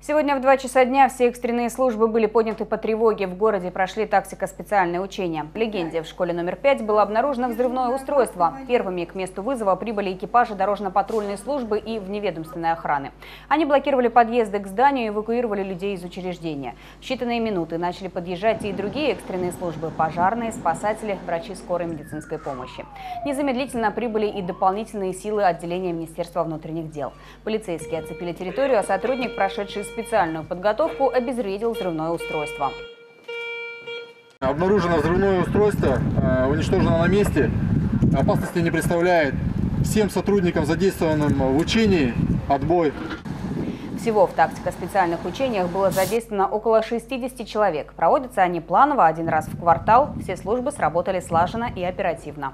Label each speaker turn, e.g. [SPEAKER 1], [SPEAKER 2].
[SPEAKER 1] Сегодня в 2 часа дня все экстренные службы были подняты по тревоге. В городе прошли тактико-специальные учения. В легенде в школе номер 5 было обнаружено взрывное устройство. Первыми к месту вызова прибыли экипажи дорожно-патрульной службы и вневедомственной охраны. Они блокировали подъезды к зданию и эвакуировали людей из учреждения. В считанные минуты начали подъезжать и другие экстренные службы – пожарные, спасатели, врачи скорой медицинской помощи. Незамедлительно прибыли и дополнительные силы отделения Министерства внутренних дел. Полицейские оцепили территорию, а сотрудник, прошедший специальную подготовку, обезвредил взрывное устройство.
[SPEAKER 2] Обнаружено взрывное устройство, э, уничтожено на месте. Опасности не представляет. Всем сотрудникам, задействованным в учении, отбой.
[SPEAKER 1] Всего в тактико-специальных учениях было задействовано около 60 человек. Проводятся они планово один раз в квартал. Все службы сработали слаженно и оперативно.